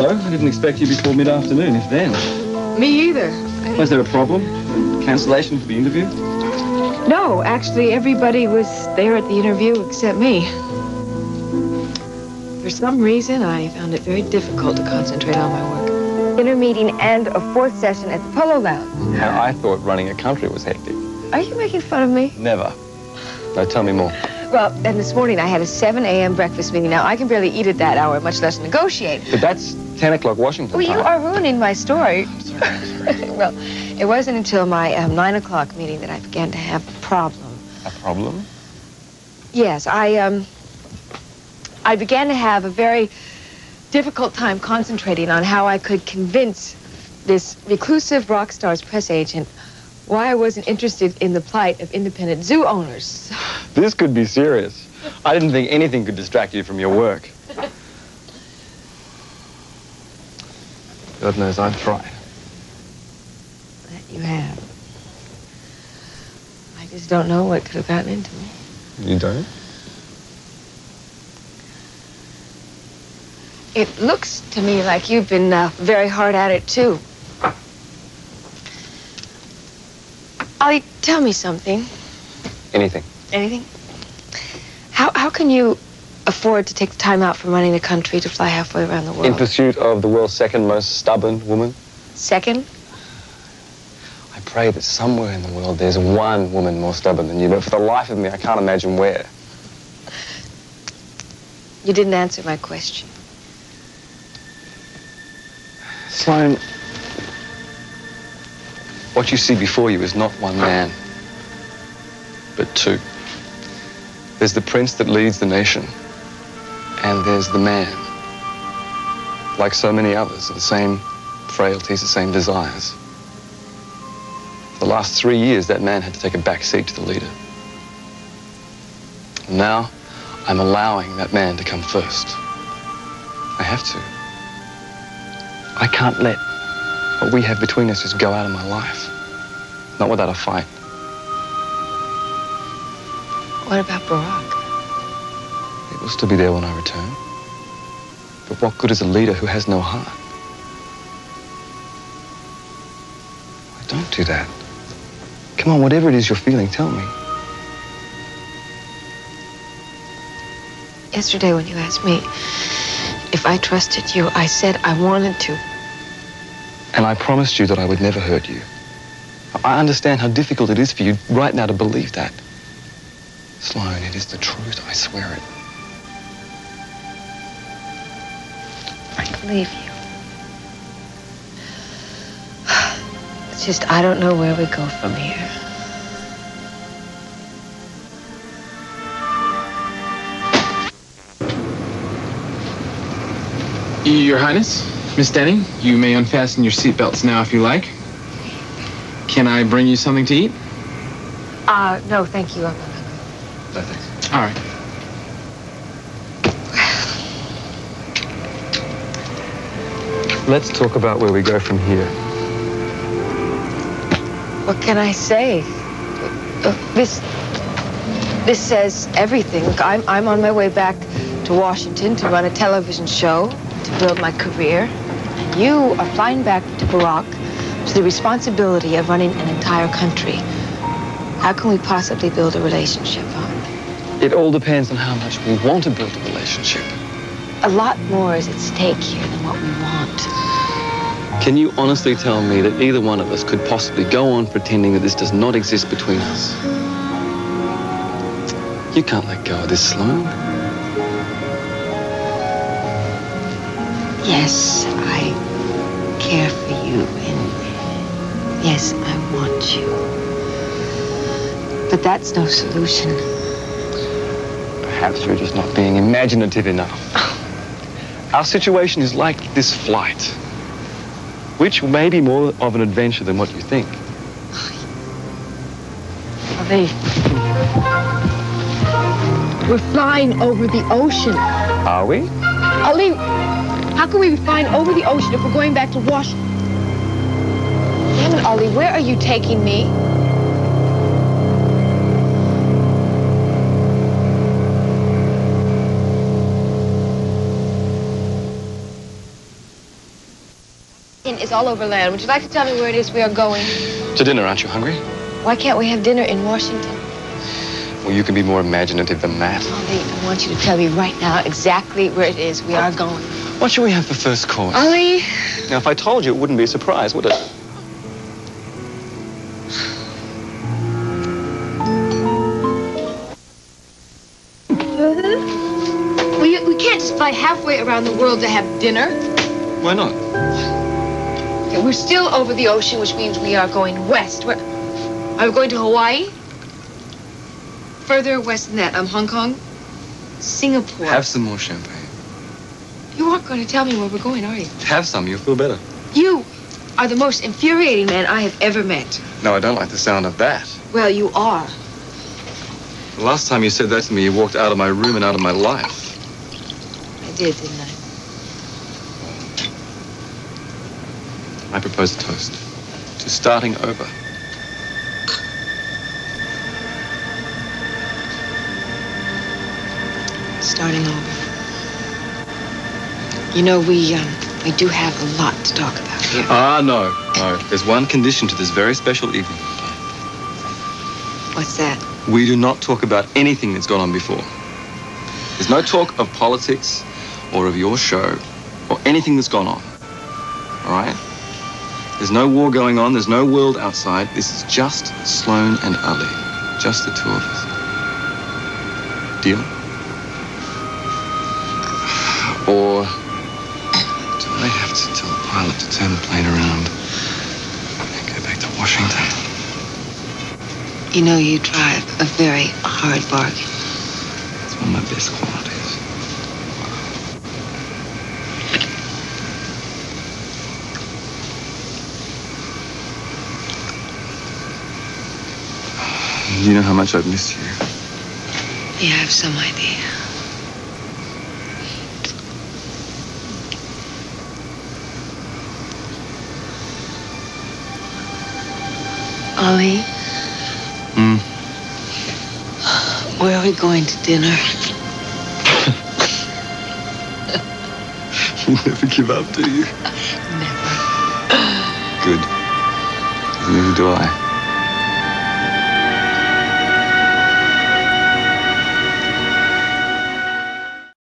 Hello. I didn't expect you before mid-afternoon, if then. Me either. Was there a problem? Cancellation for the interview? No, actually, everybody was there at the interview except me. For some reason, I found it very difficult to concentrate on my work. Dinner meeting and a fourth session at the Polo Lounge. Now, I thought running a country was hectic. Are you making fun of me? Never. Now, tell me more. Well, then this morning I had a 7 a.m. breakfast meeting. Now, I can barely eat at that hour, much less negotiate. But that's 10 o'clock Washington Well, time. you are ruining my story. well, it wasn't until my um, 9 o'clock meeting that I began to have a problem. A problem? Yes, I, um, I began to have a very difficult time concentrating on how I could convince this reclusive rock star's press agent why I wasn't interested in the plight of independent zoo owners. This could be serious. I didn't think anything could distract you from your work. God knows I've tried. That you have. I just don't know what could have gotten into me. You don't? It looks to me like you've been uh, very hard at it, too. Ali, tell me something. Anything. Anything? How, how can you afford to take the time out from running the country to fly halfway around the world? In pursuit of the world's second most stubborn woman, Second? I pray that somewhere in the world there's one woman more stubborn than you, but for the life of me, I can't imagine where. You didn't answer my question. Sloane, what you see before you is not one man, but two. There's the prince that leads the nation, and there's the man. Like so many others, the same frailties, the same desires. The last three years, that man had to take a back seat to the leader. Now, I'm allowing that man to come first. I have to. I can't let what we have between us just go out of my life. Not without a fight. What about Barack? Will still be there when I return. But what good is a leader who has no heart? Why, Don't do that. Come on, whatever it is you're feeling, tell me. Yesterday, when you asked me if I trusted you, I said I wanted to. And I promised you that I would never hurt you. I understand how difficult it is for you right now to believe that. Sloane, it is the truth, I swear it. I believe you. It's just I don't know where we go from here. Your Highness, Miss Denning, you may unfasten your seatbelts now if you like. Can I bring you something to eat? Uh, no, thank you. I'm not No, thanks. All right. Let's talk about where we go from here. What can I say? Uh, this this says everything. Look, I'm I'm on my way back to Washington to run a television show to build my career, and you are flying back to Barack to the responsibility of running an entire country. How can we possibly build a relationship, huh? It all depends on how much we want to build a relationship. A lot more is at stake here than what we want. Can you honestly tell me that either one of us could possibly go on pretending that this does not exist between us? You can't let go of this, Sloane. Yes, I care for you, and yes, I want you. But that's no solution. Perhaps you're just not being imaginative enough. Our situation is like this flight, which may be more of an adventure than what you think. Ali. We're flying over the ocean. Are we? Ali, how can we be flying over the ocean if we're going back to Washington? Damn it, Ali, where are you taking me? Is all over land. Would you like to tell me where it is we are going? To dinner, aren't you hungry? Why can't we have dinner in Washington? Well, you can be more imaginative than that. Ali, I want you to tell me right now exactly where it is we are going. What should we have for first course? Ali, Now, if I told you, it wouldn't be a surprise, would it? Uh-huh. we, we can't just fly halfway around the world to have dinner. Why not? We're still over the ocean, which means we are going west. We're, are we going to Hawaii? Further west than that, um, Hong Kong? Singapore. Have some more champagne. You aren't going to tell me where we're going, are you? Have some, you'll feel better. You are the most infuriating man I have ever met. No, I don't like the sound of that. Well, you are. The last time you said that to me, you walked out of my room and out of my life. I did, didn't I? I propose a toast to starting over. Starting over. You know, we, um, we do have a lot to talk about here. Ah, no, no. There's one condition to this very special evening. What's that? We do not talk about anything that's gone on before. There's no talk of politics or of your show or anything that's gone on. All right? There's no war going on. There's no world outside. This is just Sloane and Ali. Just the two of us. Deal? Or do I have to tell the pilot to turn the plane around and go back to Washington? You know, you drive a very hard bargain. It's one of my best qualities. You know how much I've missed you. You have some idea. Ali, Hmm. where are we going to dinner? You never give up, do you? Never. Good. Neither do I.